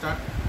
start